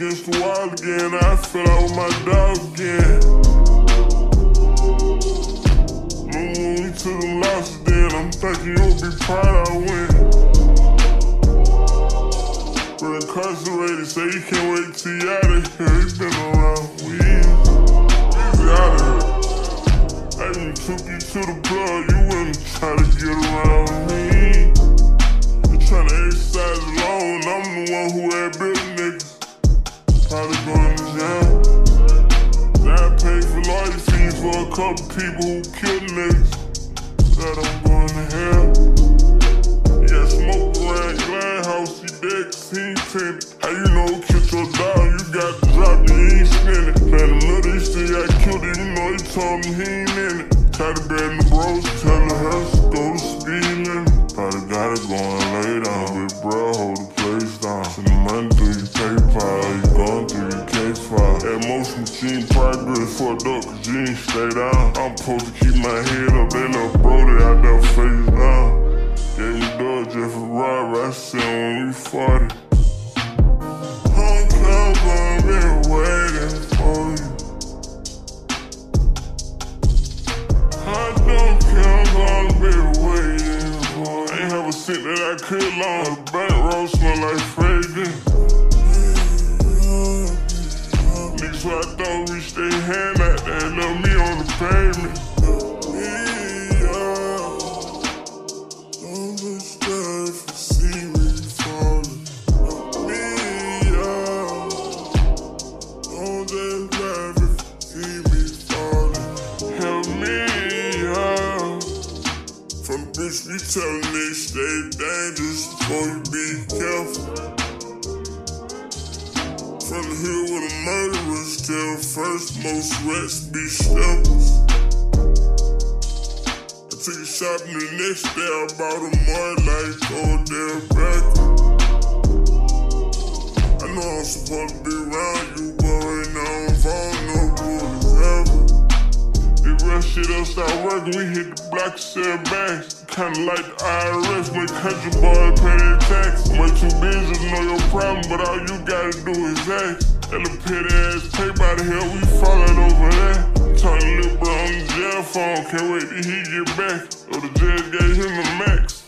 Against the wall again. I fell out with my dog again. when we took them losses, then I'm thinking you'll be proud I win. We're incarcerated, say you can't wait till you out of here. He been around, we easy out of here. I even took you to the plug, you wouldn't try to get around me. Try to bed in the bros, tell the hearse, go to speed limit. Probably got it going lay down. Big bro, hold the place down. Send the money through your PayPal, you going through your case file. That motion machine progress fucked up cause you ain't stay down. I'm supposed to keep my head up, they little brody out there face down. Gave me dog just for robbery, I said when we 40. Bitch, we tellin' they stay dangerous you be careful. From hill where the murderers tell first, most rats be steppers. I took a shopping the next day, I bought a more like Odell Beckham. I know I'm supposed to be around you, but right now I'm vulnerable as ever. The rest shit else start working, we hit the block, sell bags. Kinda like the IRS, when country boys pay their tax. Too busy to know your problem, but all you gotta do is ask. And the petty ass pay by the hell, we falling over there. Turn little bro on the jail phone, can't wait till he get back. Or the judge gave him a max.